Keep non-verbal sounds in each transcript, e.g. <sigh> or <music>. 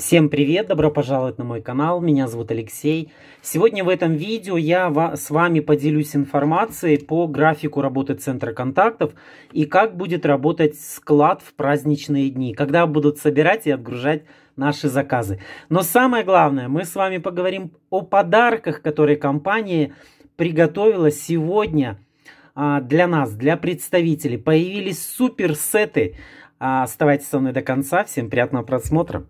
Всем привет, добро пожаловать на мой канал, меня зовут Алексей. Сегодня в этом видео я с вами поделюсь информацией по графику работы центра контактов и как будет работать склад в праздничные дни, когда будут собирать и отгружать наши заказы. Но самое главное, мы с вами поговорим о подарках, которые компания приготовила сегодня а, для нас, для представителей. Появились супер сеты. А, оставайтесь со мной до конца. Всем приятного просмотра.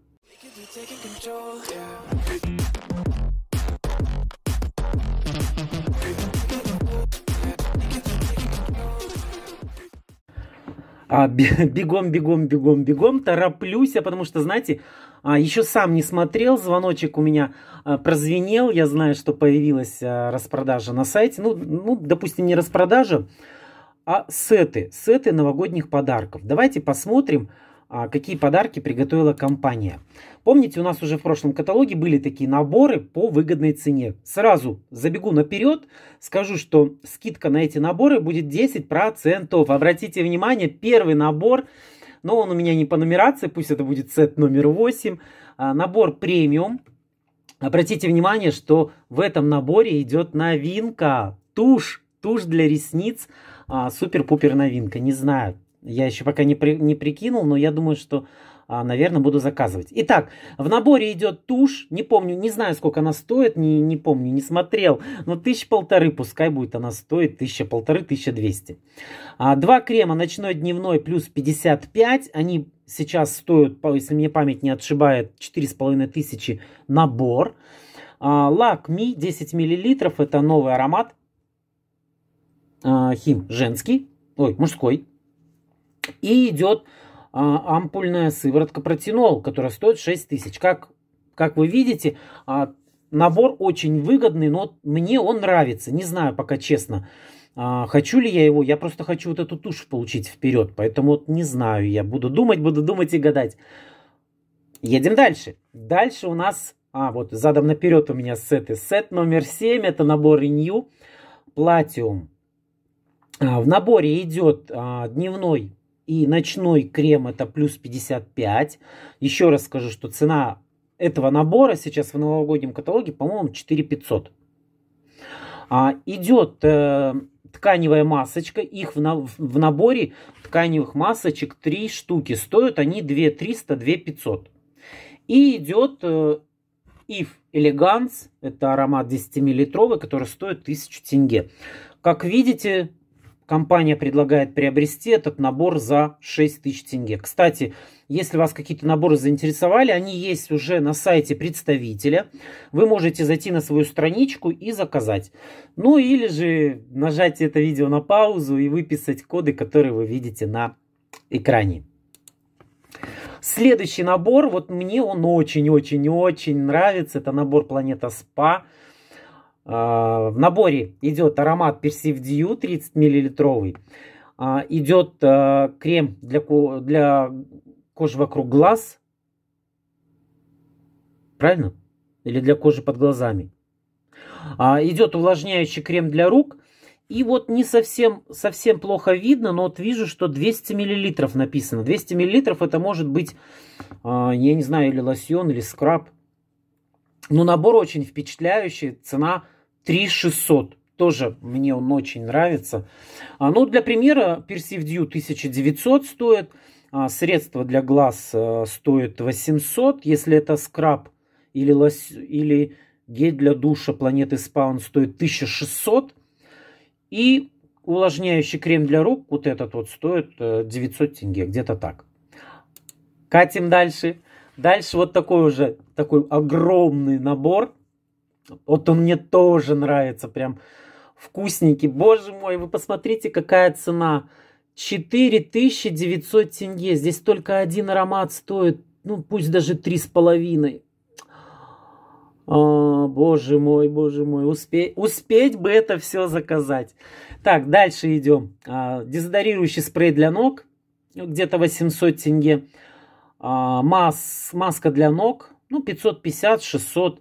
А, <laughs> бегом, бегом, бегом, бегом, тороплюсь, я потому что, знаете, а, еще сам не смотрел, звоночек у меня а, прозвенел, я знаю, что появилась а, распродажа на сайте, ну, ну, допустим, не распродажа, а сеты, сеты новогодних подарков. Давайте посмотрим, а, какие подарки приготовила компания. Помните, у нас уже в прошлом каталоге были такие наборы по выгодной цене. Сразу забегу наперед, скажу, что скидка на эти наборы будет 10%. Обратите внимание, первый набор, но он у меня не по нумерации, пусть это будет сет номер 8, а, набор премиум. Обратите внимание, что в этом наборе идет новинка, тушь, тушь для ресниц, а, супер-пупер новинка, не знаю, я еще пока не, при, не прикинул, но я думаю, что, а, наверное, буду заказывать. Итак, в наборе идет тушь. Не помню, не знаю, сколько она стоит, не, не помню, не смотрел. Но тысяч полторы, пускай будет она стоит, тысяча полторы, тысяча двести. А, два крема, ночной, дневной, плюс 55. Они сейчас стоят, если мне память не отшибает, четыре с половиной тысячи набор. А, лак Ми 10 миллилитров, это новый аромат. А, хим женский, ой, мужской. И идет а, ампульная сыворотка протинол, которая стоит 6 тысяч. Как, как вы видите, а, набор очень выгодный, но мне он нравится. Не знаю пока честно, а, хочу ли я его. Я просто хочу вот эту тушь получить вперед. Поэтому вот не знаю, я буду думать, буду думать и гадать. Едем дальше. Дальше у нас, а вот задом наперед у меня сеты. Сет номер 7, это набор Renew Platinum. В наборе идет а, дневной и ночной крем это плюс 55. Еще раз скажу, что цена этого набора сейчас в новогоднем каталоге, по-моему, 4 500. А, идет э, тканевая масочка. Их в, на, в наборе тканевых масочек 3 штуки. Стоят они 2 300, 2 500. И идет э, Ив Elegance. Это аромат 10-миллилитровый, который стоит 1000 тенге. Как видите, компания предлагает приобрести этот набор за 6 тысяч тенге. Кстати, если вас какие-то наборы заинтересовали, они есть уже на сайте представителя. Вы можете зайти на свою страничку и заказать. Ну или же нажать это видео на паузу и выписать коды, которые вы видите на экране. Следующий набор, вот мне он очень-очень-очень нравится. Это набор Планета Спа. А, в наборе идет аромат Dew 30 миллилитровый. А, идет а, крем для, для кожи вокруг глаз. Правильно? Или для кожи под глазами. Идет увлажняющий крем для рук. И вот не совсем, совсем плохо видно, но вот вижу, что 200 миллилитров написано. 200 миллилитров это может быть, я не знаю, или лосьон, или скраб. Но набор очень впечатляющий. Цена 3600. Тоже мне он очень нравится. А, ну, для примера, Perceive Dew 1900 стоит. А, средство для глаз а, стоит 800. Если это скраб или, лос... или гель для душа планеты Спа, он стоит 1600. И увлажняющий крем для рук, вот этот вот стоит 900 э, тенге, где-то так. Катим дальше. Дальше вот такой уже, такой огромный набор. Вот он мне тоже нравится, прям вкусненький. Боже мой, вы посмотрите, какая цена. 4900 тенге. Здесь только один аромат стоит, ну пусть даже три с половиной. О, боже мой, боже мой, успеть, успеть бы это все заказать. Так, дальше идем. А, дезодорирующий спрей для ног, где-то 800 тенге. А, мас, маска для ног, ну 550-600.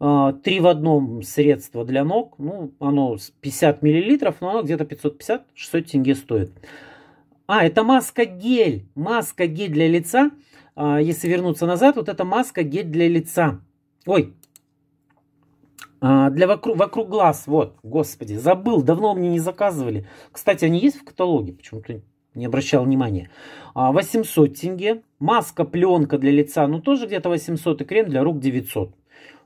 А, три в одном средство для ног. Ну, оно 50 миллилитров, но оно где-то 550-600 тенге стоит. А, это маска гель. Маска гель для лица. а, если вернуться назад, вот эта маска гель для лица. Ой, а, для вокруг, вокруг глаз, вот, господи, забыл, давно мне не заказывали. Кстати, они есть в каталоге, почему-то не обращал внимания. 800 а, тенге. Маска, пленка для лица, ну тоже где-то 800. И крем для рук 900.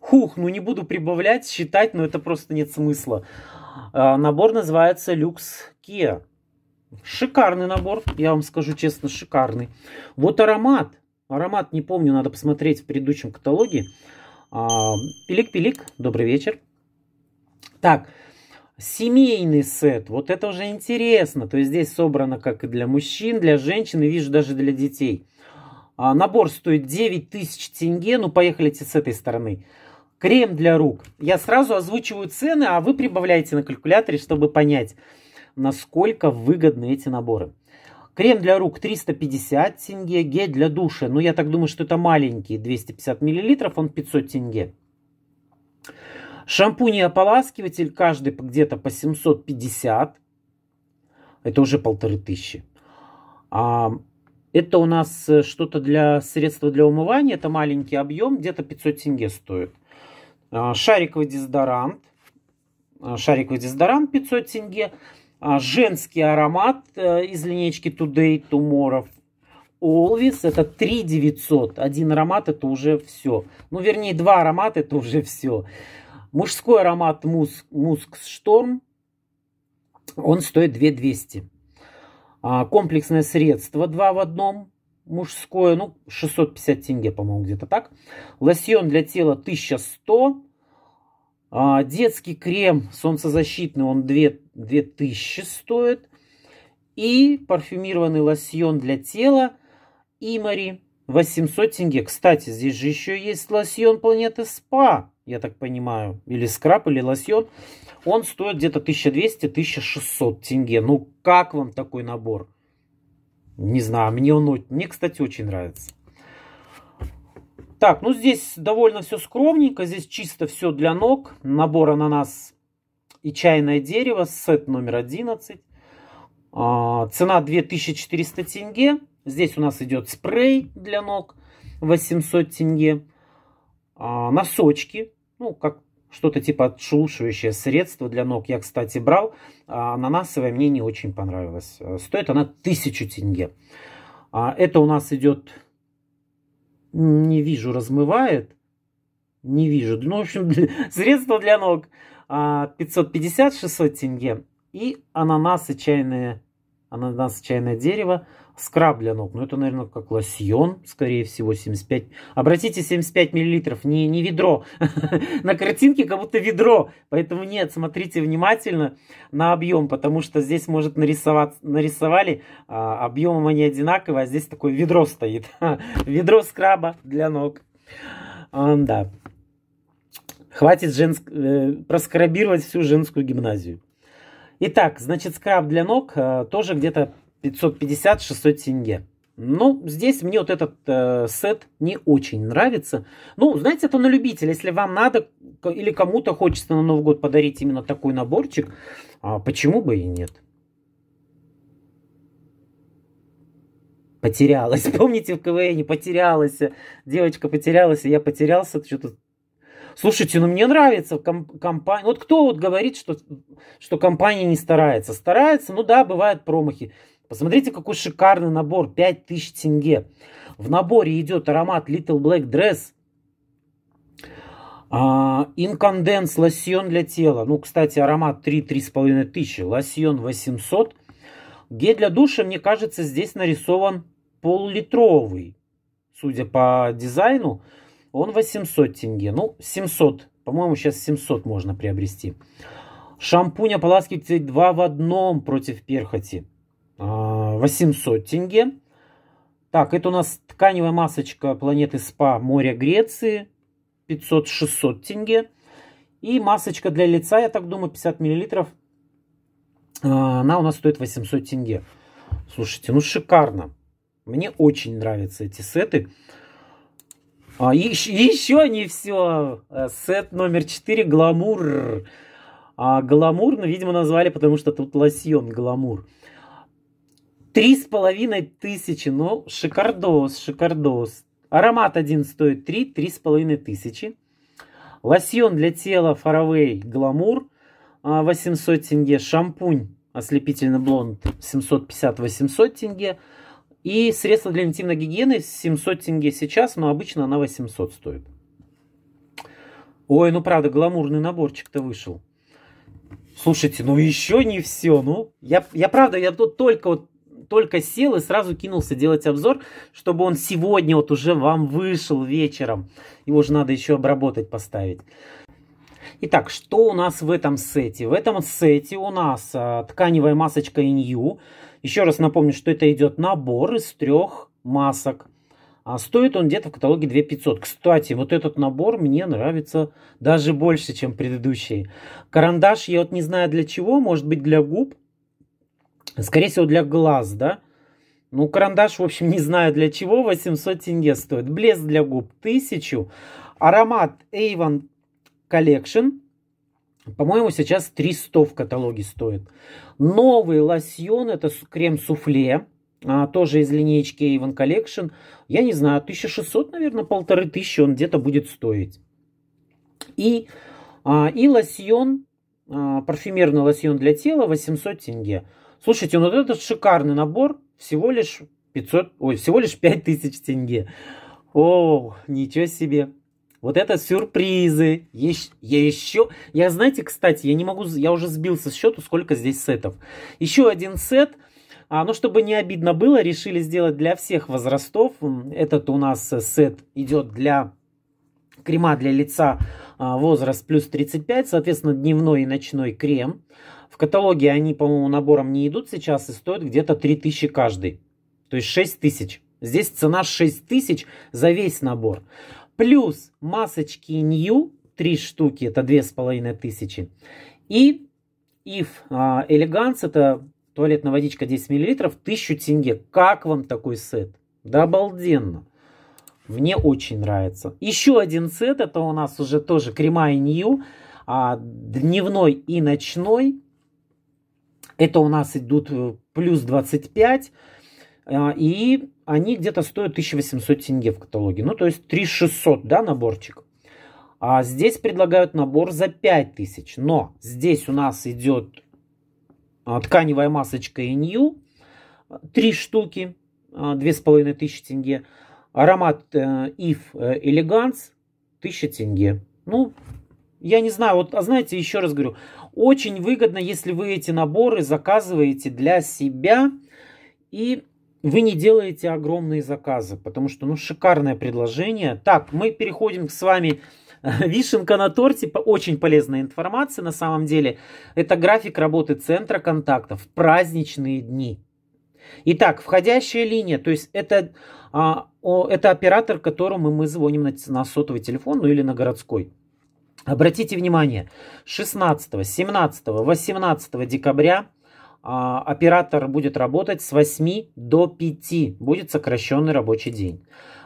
Хух, ну не буду прибавлять, считать, но это просто нет смысла. А, набор называется Люкс Kia. Шикарный набор, я вам скажу честно, шикарный. Вот аромат. Аромат не помню, надо посмотреть в предыдущем каталоге. А, пилик-пилик, добрый вечер. Так, семейный сет, вот это уже интересно. То есть здесь собрано как и для мужчин, для женщин, и вижу даже для детей. А, набор стоит 9000 тенге, ну поехали с этой стороны. Крем для рук. Я сразу озвучиваю цены, а вы прибавляете на калькуляторе, чтобы понять, насколько выгодны эти наборы. Крем для рук 350 тенге, гель для душа, ну я так думаю, что это маленький, 250 миллилитров, он 500 тенге. Шампунь и ополаскиватель, каждый где-то по 750, это уже полторы тысячи. А, это у нас э, что-то для средства для умывания, это маленький объем, где-то 500 тенге стоит. А, шариковый дезодорант, а, шариковый дезодорант 500 тенге. А, женский аромат э, из линейки Today Tomorrow Always это 3 900. Один аромат это уже все. Ну, вернее, два аромата это уже все. Мужской аромат Муск, Муск Шторм. Он стоит 2 200. А, комплексное средство 2 в одном. Мужское, ну, 650 тенге, по-моему, где-то так. Лосьон для тела 1100. А, детский крем солнцезащитный, он 2, 2000 стоит. И парфюмированный лосьон для тела Имари 800 тенге. Кстати, здесь же еще есть лосьон планеты СПА, я так понимаю. Или скраб, или лосьон. Он стоит где-то 1200-1600 тенге. Ну, как вам такой набор? Не знаю, мне он, мне, кстати, очень нравится. Так, ну здесь довольно все скромненько. Здесь чисто все для ног. Набор ананас и чайное дерево. Сет номер 11. А, цена 2400 тенге. Здесь у нас идет спрей для ног. 800 тенге. А, носочки. Ну, как что-то типа отшелушивающее средство для ног. Я, кстати, брал. А ананасовое мне не очень понравилось. Стоит она 1000 тенге. А, это у нас идет не вижу, размывает. Не вижу. Ну, в общем, <laughs> средство для ног 550-600 тенге. И ананасы чайные, ананасы чайное дерево скраб для ног. Ну, это, наверное, как лосьон, скорее всего, 75. Обратите, 75 миллилитров, не, не ведро. <laughs> на картинке как будто ведро. Поэтому нет, смотрите внимательно на объем, потому что здесь, может, нарисовать, нарисовали, а, объемом они одинаковые, а здесь такое ведро стоит. <laughs> ведро скраба для ног. А, да. Хватит женск... э, проскрабировать всю женскую гимназию. Итак, значит, скраб для ног э, тоже где-то 550-600 тенге. Ну, здесь мне вот этот э, сет не очень нравится. Ну, знаете, это на любителя. Если вам надо или кому-то хочется на Новый год подарить именно такой наборчик, а почему бы и нет? Потерялась. <laughs> Помните в КВН потерялась. Девочка потерялась, и я потерялся. Что-то Слушайте, ну мне нравится комп- компания. Вот кто вот говорит, что, что компания не старается? Старается, ну да, бывают промахи. Посмотрите, какой шикарный набор. 5000 тенге. В наборе идет аромат Little Black Dress. А, инконденс лосьон для тела. Ну, кстати, аромат 3-3,5 тысячи. Лосьон 800. Гель для душа, мне кажется, здесь нарисован полулитровый. Судя по дизайну, он 800 тенге. Ну, 700. По-моему, сейчас 700 можно приобрести. Шампунь ополаскиватель 2 в одном против перхоти. 800 а, тенге. Так, это у нас тканевая масочка планеты СПА Море Греции. 500-600 тенге. И масочка для лица, я так думаю, 50 миллилитров. А, она у нас стоит 800 тенге. Слушайте, ну шикарно. Мне очень нравятся эти сеты. А, еще, еще не все. Сет номер 4 Гламур. А, гламур, ну, видимо, назвали, потому что тут лосьон Гламур. Три с половиной тысячи. Ну, шикардос, шикардос. Аромат один стоит три, три с половиной тысячи. Лосьон для тела Faraway Glamour 800 тенге. Шампунь ослепительный блонд 750-800 тенге. И средство для интимной гигиены 700 тенге сейчас, но обычно она 800 стоит. Ой, ну правда, гламурный наборчик-то вышел. Слушайте, ну еще не все. Ну, я, я правда, я тут только вот только сел и сразу кинулся делать обзор, чтобы он сегодня вот уже вам вышел вечером. Его же надо еще обработать, поставить. Итак, что у нас в этом сете? В этом сете у нас а, тканевая масочка Inyu. Еще раз напомню, что это идет набор из трех масок. А стоит он где-то в каталоге 2500. Кстати, вот этот набор мне нравится даже больше, чем предыдущий. Карандаш я вот не знаю для чего, может быть для губ. Скорее всего для глаз, да? Ну, карандаш, в общем, <laughs> не знаю для чего, 800 тенге стоит. Блеск для губ 1000. Аромат Avon Collection. По-моему, сейчас 300 в каталоге стоит. Новый лосьон, это крем-суфле. А, тоже из линейки Avon Collection. Я не знаю, 1600, наверное, полторы тысячи он где-то будет стоить. И, а, и лосьон, а, парфюмерный лосьон для тела 800 тенге. Слушайте, ну вот этот шикарный набор всего лишь 500, ой, всего лишь 5000 тенге. О, ничего себе. Вот это сюрпризы. Есть, я еще... Я, знаете, кстати, я не могу... Я уже сбился с счету, сколько здесь сетов. Еще один сет. А, ну, чтобы не обидно было, решили сделать для всех возрастов. Этот у нас сет идет для крема для лица а, возраст плюс 35, соответственно, дневной и ночной крем. В каталоге они, по-моему, набором не идут сейчас и стоят где-то 3000 каждый. То есть 6000. Здесь цена 6000 за весь набор. Плюс масочки New, 3 штуки, это 2500. И If а, Elegance, это туалетная водичка 10 мл, 1000 тенге. Как вам такой сет? Да обалденно. Мне очень нравится. Еще один сет, это у нас уже тоже крема и New, а, дневной и ночной. Это у нас идут э, плюс 25. А, и они где-то стоят 1800 тенге в каталоге. Ну, то есть 3600, да, наборчик. А здесь предлагают набор за 5000. Но здесь у нас идет а, тканевая масочка Inyu. Три штуки, 2500 тенге. Аромат э, If Elegance 1000 тенге. Ну, я не знаю, вот, а знаете, еще раз говорю, очень выгодно, если вы эти наборы заказываете для себя и вы не делаете огромные заказы, потому что, ну, шикарное предложение. Так, мы переходим с вами Вишенка на торте, очень полезная информация на самом деле. Это график работы центра контактов в праздничные дни. Итак, входящая линия, то есть это, а, о, это оператор, которому мы звоним на, на сотовый телефон, ну или на городской. Обратите внимание, 16, 17, 18 декабря оператор будет работать с 8 до 5. Будет сокращенный рабочий день.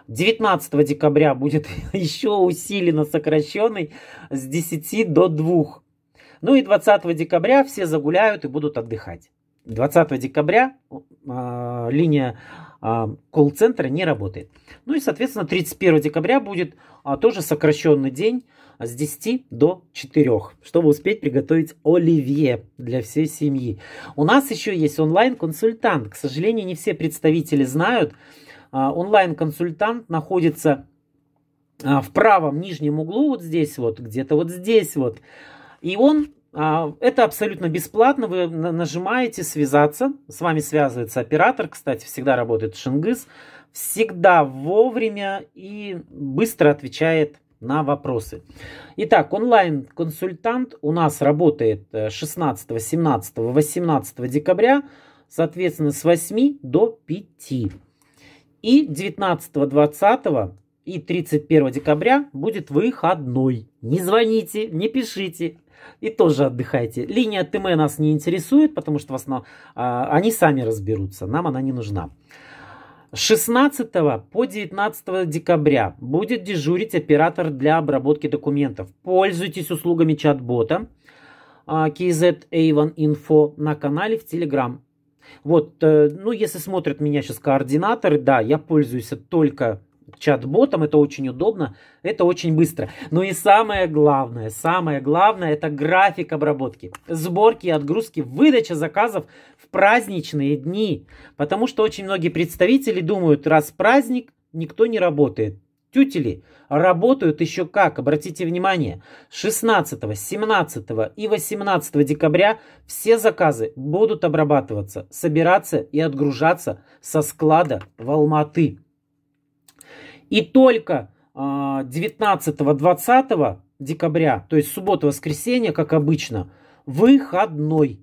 19 декабря будет <laughs> еще усиленно сокращенный с 10 до 2. Ну и 20 декабря все загуляют и будут отдыхать. 20 декабря э, линия э, колл-центра не работает. Ну и, соответственно, 31 декабря будет э, тоже сокращенный день с 10 до 4, чтобы успеть приготовить оливье для всей семьи. У нас еще есть онлайн-консультант. К сожалению, не все представители знают. А, онлайн-консультант находится а, в правом нижнем углу, вот здесь вот, где-то вот здесь вот. И он, а, это абсолютно бесплатно, вы нажимаете «Связаться», с вами связывается оператор, кстати, всегда работает Шингис, всегда вовремя и быстро отвечает на вопросы. Итак, онлайн-консультант у нас работает 16, 17, 18 декабря, соответственно, с 8 до 5. И 19, 20 и 31 декабря будет выходной. Не звоните, не пишите и тоже отдыхайте. Линия ТМ нас не интересует, потому что в основном а, они сами разберутся, нам она не нужна. 16 по 19 декабря будет дежурить оператор для обработки документов. Пользуйтесь услугами чат-бота а, KZ Avon Info на канале в Telegram. Вот, э, ну, если смотрят меня сейчас координаторы, да, я пользуюсь только чат-ботом, это очень удобно, это очень быстро. Но и самое главное, самое главное, это график обработки, сборки, отгрузки, выдача заказов в праздничные дни. Потому что очень многие представители думают, раз праздник, никто не работает. Тютели работают еще как, обратите внимание, 16, 17 и 18 декабря все заказы будут обрабатываться, собираться и отгружаться со склада в Алматы. И только 19-20 а, декабря, то есть суббота-воскресенье, как обычно, выходной.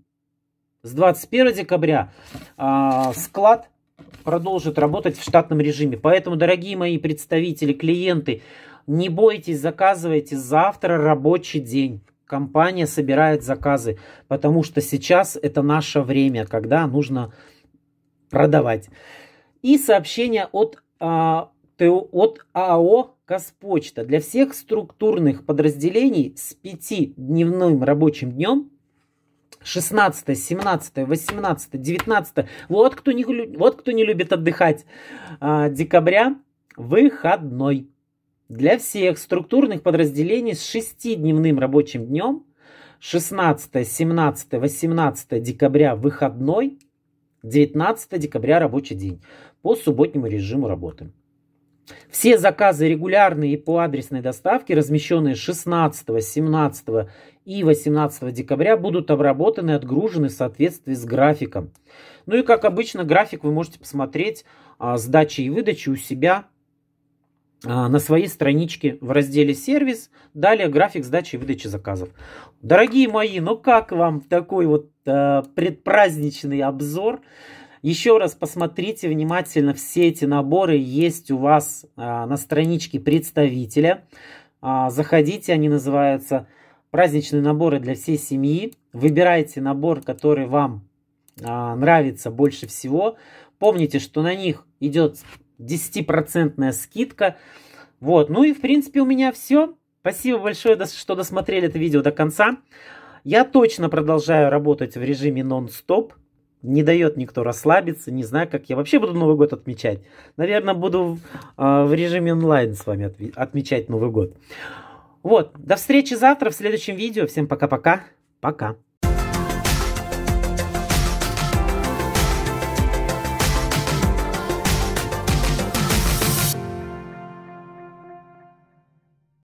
С 21 декабря а, склад продолжит работать в штатном режиме. Поэтому, дорогие мои представители, клиенты, не бойтесь, заказывайте завтра рабочий день. Компания собирает заказы, потому что сейчас это наше время, когда нужно продавать. И сообщение от а, от АО «Казпочта» для всех структурных подразделений с пятидневным рабочим днем 16, 17, 18, 19. Вот кто не, вот кто не любит отдыхать. А, декабря выходной. Для всех структурных подразделений с 6-дневным рабочим днем 16, 17, 18 декабря выходной, 19 декабря рабочий день по субботнему режиму работы. Все заказы регулярные по адресной доставке, размещенные 16, 17 и 18 декабря, будут обработаны и отгружены в соответствии с графиком. Ну и как обычно, график вы можете посмотреть а, сдачи и выдачи у себя а, на своей страничке в разделе «Сервис». Далее график сдачи и выдачи заказов. Дорогие мои, ну как вам такой вот а, предпраздничный обзор? Еще раз посмотрите внимательно, все эти наборы есть у вас а, на страничке представителя. А, заходите, они называются праздничные наборы для всей семьи. Выбирайте набор, который вам а, нравится больше всего. Помните, что на них идет 10% скидка. Вот, ну и в принципе у меня все. Спасибо большое, что досмотрели это видео до конца. Я точно продолжаю работать в режиме нон-стоп не дает никто расслабиться, не знаю, как я вообще буду Новый год отмечать. Наверное, буду э, в режиме онлайн с вами от, отмечать Новый год. Вот, до встречи завтра в следующем видео. Всем пока-пока. Пока. -пока. пока.